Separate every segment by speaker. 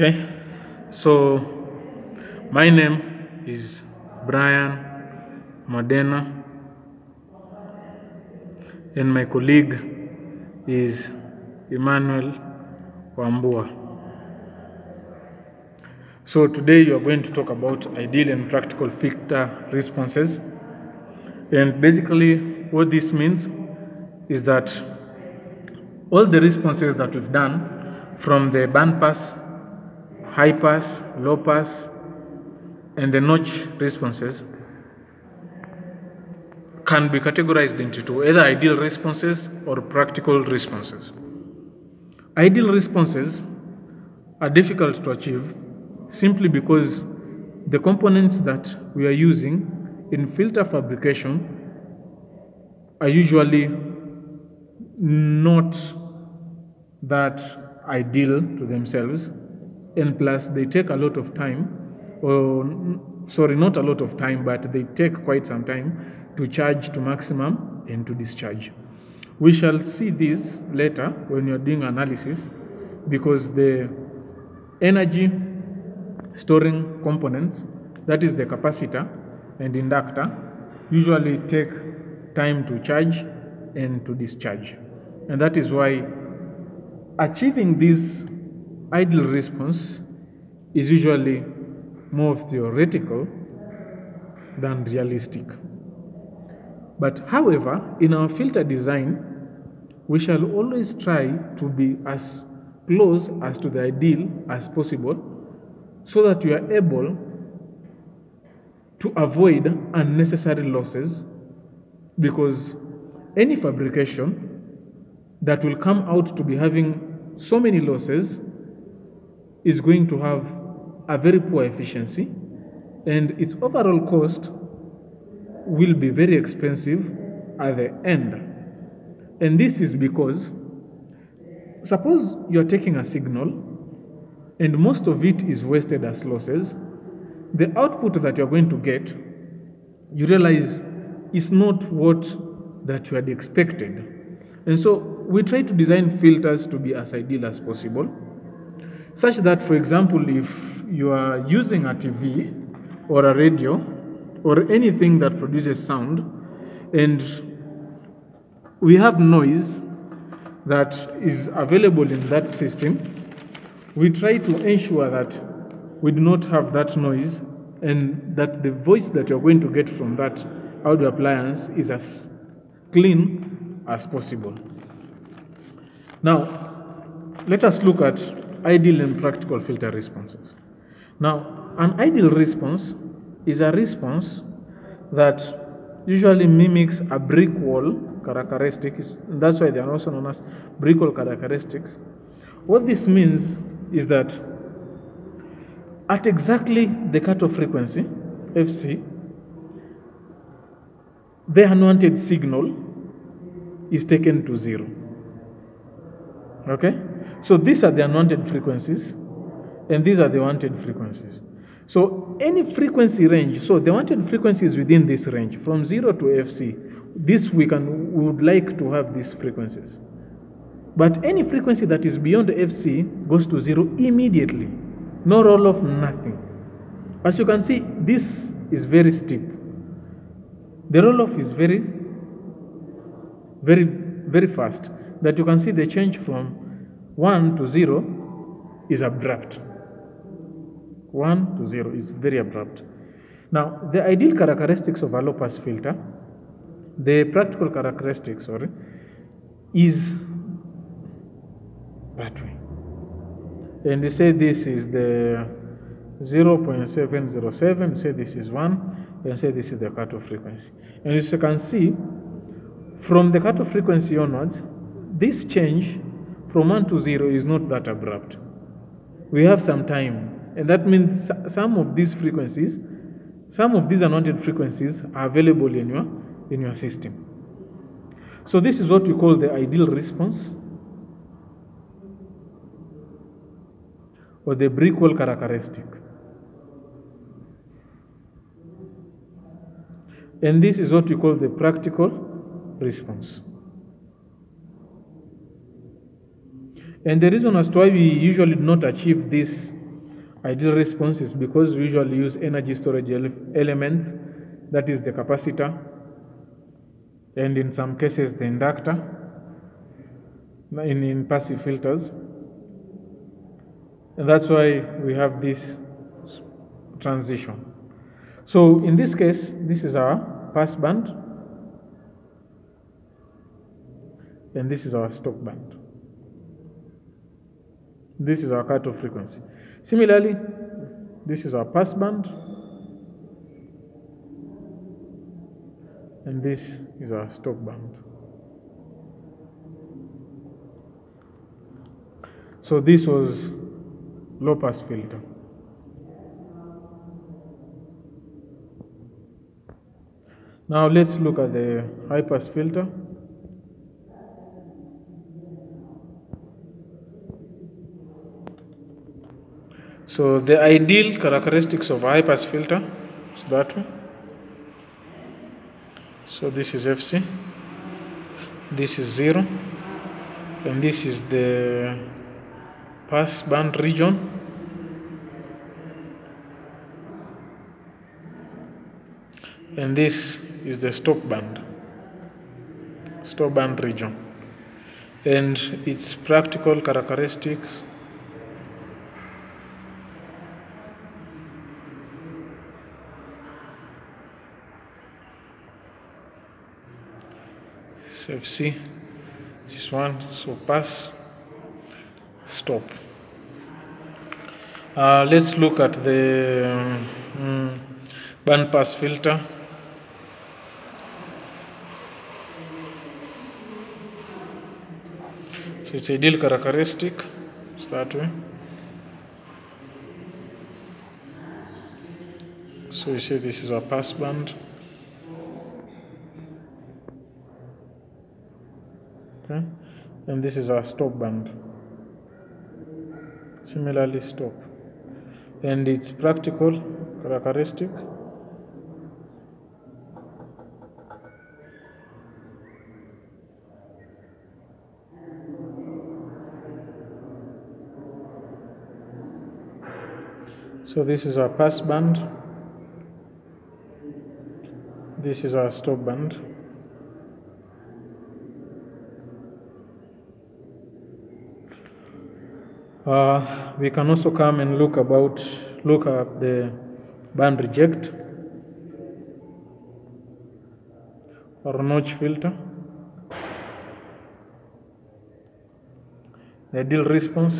Speaker 1: Okay, so my name is Brian Modena, and my colleague is Emmanuel Wambua. So today you are going to talk about ideal and practical filter responses. And basically what this means is that all the responses that we've done from the band pass, high pass, low pass, and the notch responses can be categorized into two either ideal responses or practical responses. Ideal responses are difficult to achieve simply because the components that we are using in filter fabrication are usually not that ideal to themselves and plus they take a lot of time. Or sorry not a lot of time but they take quite some time to charge to maximum and to discharge. We shall see this later when you're doing analysis because the energy storing components that is the capacitor and inductor usually take time to charge and to discharge. And that is why achieving this ideal response is usually more theoretical than realistic. But however in our filter design we shall always try to be as close as to the ideal as possible so that you are able to avoid unnecessary losses because any fabrication that will come out to be having so many losses is going to have a very poor efficiency and its overall cost will be very expensive at the end. And this is because suppose you're taking a signal and most of it is wasted as losses the output that you're going to get you realize is not what that you had expected. And so we try to design filters to be as ideal as possible such that for example if you are using a tv or a radio or anything that produces sound and we have noise that is available in that system we try to ensure that we do not have that noise and that the voice that you're going to get from that audio appliance is as clean as possible. Now, let us look at ideal and practical filter responses. Now, an ideal response is a response that usually mimics a brick wall characteristic. That's why they are also known as brick wall characteristics. What this means is that at exactly the cutoff frequency, FC, the unwanted signal is taken to zero. Okay? So these are the unwanted frequencies, and these are the wanted frequencies. So any frequency range, so the wanted frequency is within this range, from zero to FC. This we can we would like to have these frequencies. But any frequency that is beyond FC goes to zero immediately. No roll off, nothing. As you can see, this is very steep. The roll off is very, very, very fast. That you can see the change from 1 to 0 is abrupt. 1 to 0 is very abrupt. Now, the ideal characteristics of a low pass filter, the practical characteristics, sorry, is that way. And you say this is the 0.707, say this is 1, and say this is the cutoff frequency. And as you can see, from the cutoff frequency onwards, this change from 1 to 0 is not that abrupt. We have some time, and that means some of these frequencies, some of these unwanted frequencies are available in your, in your system. So this is what we call the ideal response or the brick wall characteristic. And this is what we call the practical response. And the reason as to why we usually do not achieve this Ideal response is because we usually use energy storage ele elements, that is the capacitor, and in some cases the inductor in, in passive filters. And that's why we have this transition. So in this case, this is our pass band and this is our stop band. This is our cutoff frequency. Similarly, this is our passband, and this is our stop band. So this was low pass filter. Now let's look at the high pass filter. So the ideal characteristics of high pass filter is that way. So this is FC, this is zero, and this is the pass band region. And this is the stop band, stop band region, and its practical characteristics so FC this one so pass stop. Uh, let's look at the um, band pass filter. So it's ideal characteristic. It's that way so you see this is a pass band okay? And this is our stop band. Similarly stop. And its practical characteristic. So this is our pass band. This is our stop band Uh, we can also come and look about look at the band reject or notch filter. The ideal response.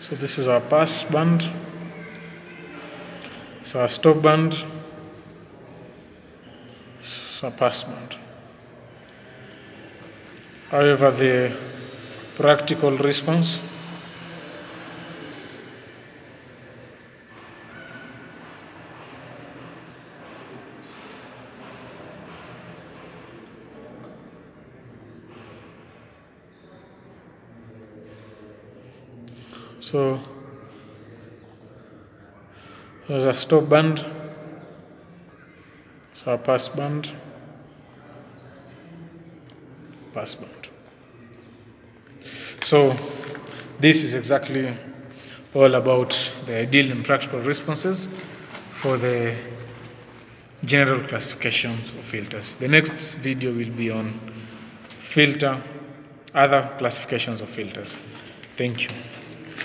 Speaker 1: So this is our pass band. So our stop band surpassment. However, the practical response so there's a stop band so a pass band pass so this is exactly all about the ideal and practical responses for the general classifications of filters. The next video will be on filter other classifications of filters. Thank you